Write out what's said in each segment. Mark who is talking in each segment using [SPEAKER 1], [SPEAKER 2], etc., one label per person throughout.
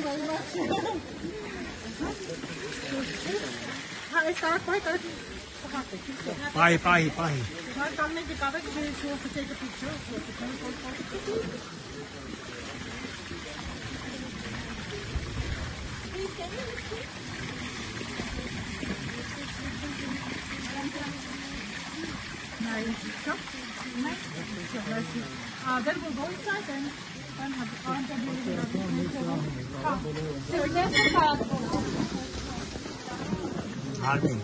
[SPEAKER 1] you very much.
[SPEAKER 2] Bye, bye, bye.
[SPEAKER 1] To take a photo. Nice. Uh, then we'll go inside and, Արմեն,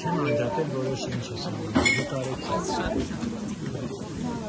[SPEAKER 1] չեմ
[SPEAKER 2] անդատել որոշ ինչ ես անում, նկարեցած շատ։